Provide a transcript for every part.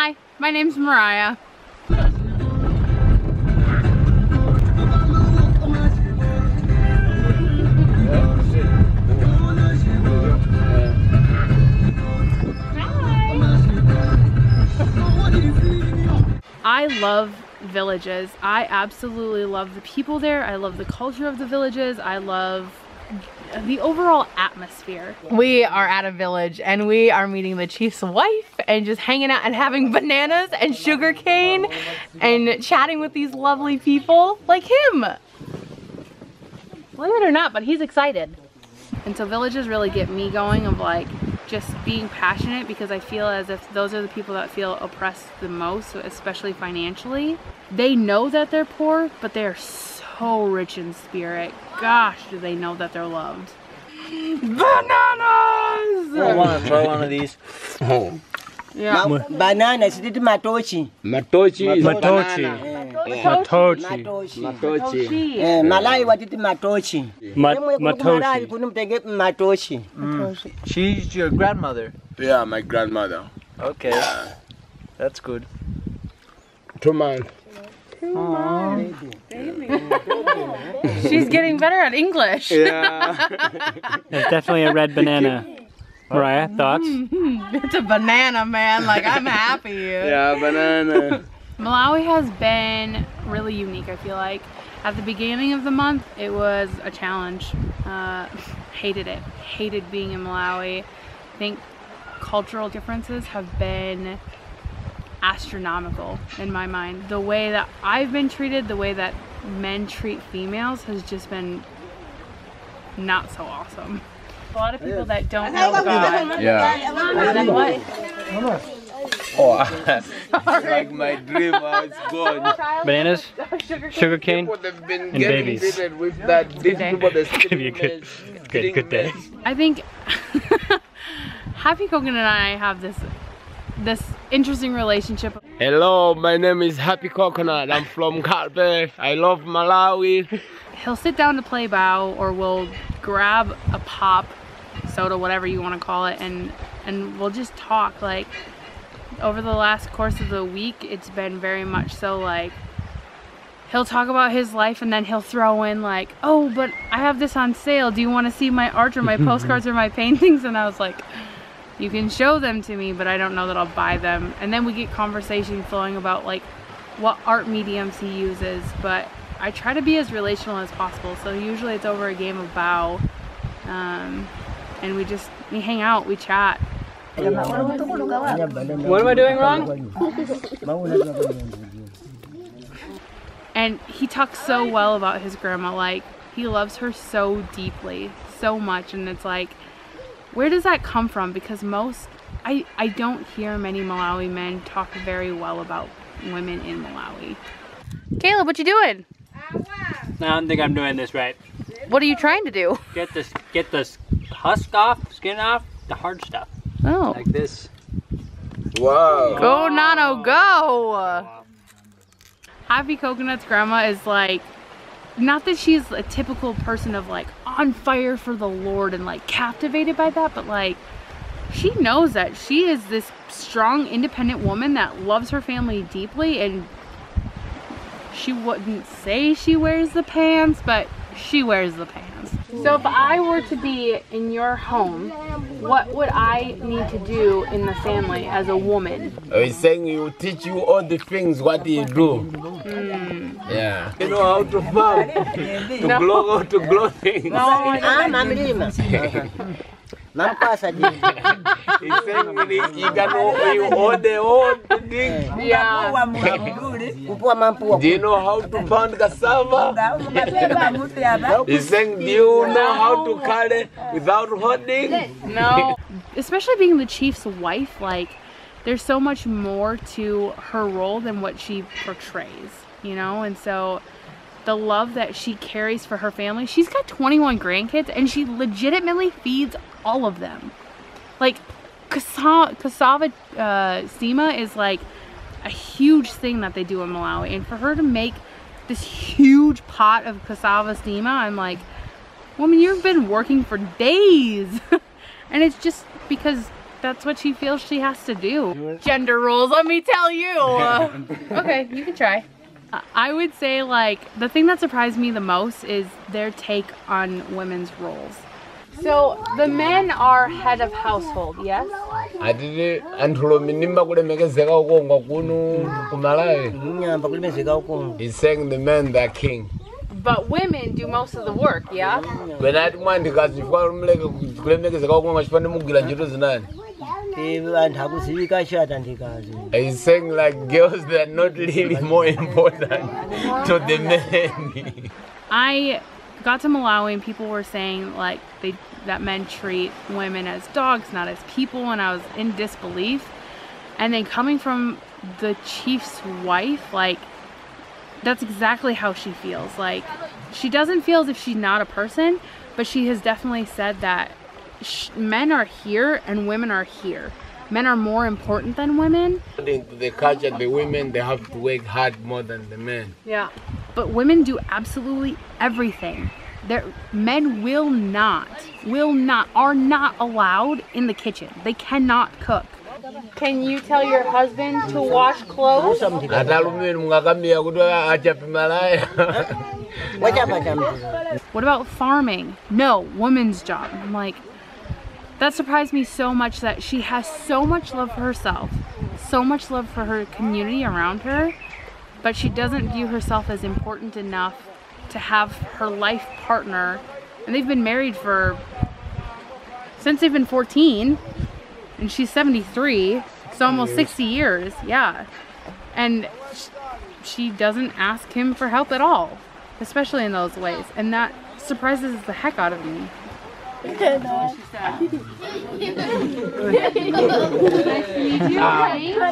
Hi, my name's Mariah. I love villages. I absolutely love the people there. I love the culture of the villages. I love the overall atmosphere. We are at a village and we are meeting the chief's wife and just hanging out and having bananas and sugar cane and chatting with these lovely people like him. Believe it or not, but he's excited. And so villages really get me going of like just being passionate because I feel as if those are the people that feel oppressed the most, especially financially. They know that they're poor, but they are so rich in spirit. Gosh, do they know that they're loved. Bananas! I want to try one of these. Oh. Yeah. Ma- banana siditi matochi Matochi is Matochi. banana. Matochi. matochi Matochi. Eh, malai watiti matochi Ma- Emwe kuli kumalai Matochi. matochi She's your grandmother. Yeah, my grandmother. Okay. That's good. Two months. She's getting better at English. Yeah. It's definitely a red banana. Mariah, thoughts? it's a banana, man. Like, I'm happy. yeah, banana. Malawi has been really unique, I feel like. At the beginning of the month, it was a challenge. Uh, hated it. Hated being in Malawi. I think cultural differences have been astronomical in my mind. The way that I've been treated, the way that men treat females has just been not so awesome. A lot of people that don't know God. Yeah. And then what? Oh, like my dream, how it's gone. Bananas, sugar cane. Been And getting babies. with that. These day. people that's It's gonna be a good, good, good day. I think Happy Coconut and I have this this interesting relationship. Hello, my name is Happy Coconut. I'm from Kalbe. I love Malawi. He'll sit down to play bow or we'll grab a pop, soda, whatever you want to call it, and and we'll just talk like over the last course of the week it's been very much so like he'll talk about his life and then he'll throw in like oh but i have this on sale do you want to see my art or my postcards or my paintings and i was like you can show them to me but i don't know that i'll buy them. And then we get conversation flowing about like what art mediums he uses but i try to be as relational as possible. So usually it's over a game of bow um, and we just we hang out we chat. What am I doing wrong? and he talks so well about his grandma like he loves her so deeply so much. And it's like where does that come from because most i i don't hear many malawi men talk very well about women in malawi caleb what you doing I don't think I'm doing this right. what are you trying to do Get this, get this husk off, skin off, the hard stuff. oh Like this. Wow. go nano go happy coconut's grandma is like not that she's a typical person of like on fire for the lord and like captivated by that but like she knows that she is this strong independent woman that loves her family deeply and she wouldn't say she wears the pants but she wears the pants so if i were to be in your home what would i need to do in the family as a woman He's saying he will teach you all the things what you do. Yeah. You know how to farm, to grow, to grow things. ah mamlima mamkwasa di He's saying he, he can all, you all the whole thing. yeah kupua mampua Do you know how to pound cassava? He's saying, do you know how to carry without holding? No. Especially being the chief's wife, like, there's so much more to her role than what she portrays, you know? And so the love that she carries for her family, she's got 21 grandkids and she legitimately feeds all of them. Like, cassava, cassava uh, sema is like a huge thing that they do in Malawi. And for her to make this huge pot of cassava sema, I'm like, woman, you've been working for days. and it's just because that's what she feels she has to do. Gender roles, let me tell you. okay, you can try. Uh, I would say like the thing that surprised me the most is their take on women's roles. So the men are head of household, yes? atiti anthu minimba kulemekezeka ukongwa kuno kumalawi Nyamba kulimezeka ukungu. he's saying the men they're king But women do most of the work, yeah? pena ati mwandikazi chifukwa muleke kulemekezeka ukongwa chifukwa mugwira ntchito zinani Eh, anthu akuziwika shata ndikazi. He's saying like girls that are not really more important to the men. I got to Malawi and people were saying like they that men treat women as dogs, not as people, and I was in disbelief. And then coming from the chief's wife, like that's exactly how she feels. Like she doesn't feel as if she's not a person, but she has definitely said that sh- men are here and women are here. Men are more important than women. According to the culture, the women they have to work hard more than the men. Yeah. But women do absolutely everything. There, men will not, will not, are not allowed in the kitchen. They cannot cook. Can you tell your husband to wash clothes? Ati alume mungakambira kuti achape malaya. Wachapa chamtira. What about farming? No, woman's job. I'm like, that surprised me so much that she has so much love for herself, so much love for her community around her, but she doesn't view herself as important enough to have her life partner. And they've been married for since they've been 14, and she's 73, so almost 60 years, yeah. And she doesn't ask him for help at all, especially in those ways. And that surprises the heck out of me.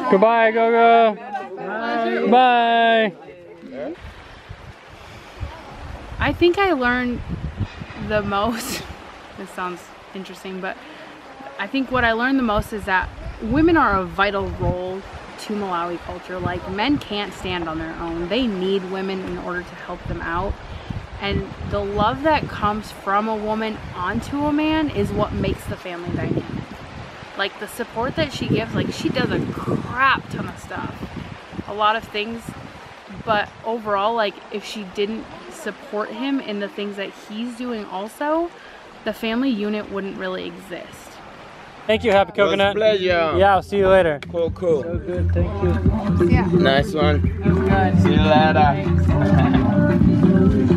Goodbye, Gogo. Bye. I think I learned the most. this sounds interesting, but I think what I learned the most is that women are a vital role to Malawi culture. Like, men can't stand on their own, they need women in order to help them out. And the love that comes from a woman onto a man is what makes the family dynamic. Like, the support that she gives, like, she does a crap ton of stuff. A lot of things but overall like if she didn't support him in the things that he's doing also the family unit wouldn't really exist Thank you, Happy It was a Coconut. pleasure. Yeah, I'll see you later. Cool, cool. So good, thank you. Nice one. See you later.